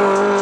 Lord.